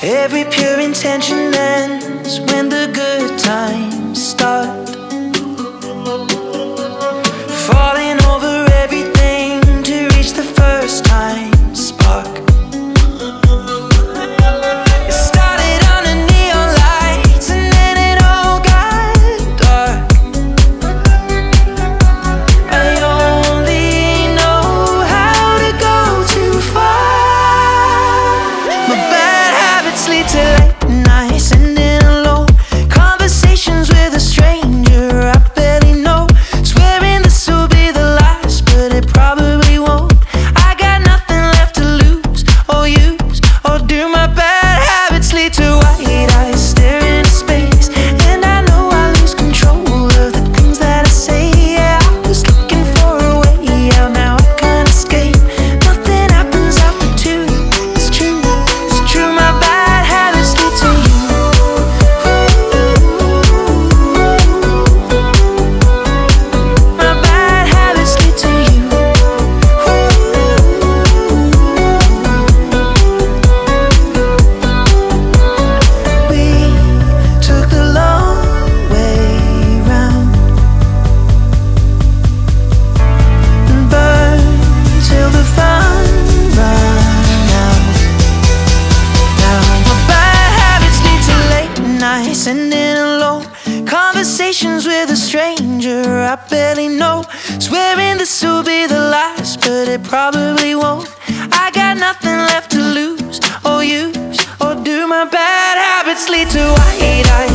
Every pure intention ends when the good times start. strange. nights ending alone Conversations with a stranger I barely know. Swearing this will be the last But it probably won't. I got nothing left to lose Or use Or do. My bad habits lead to white eyes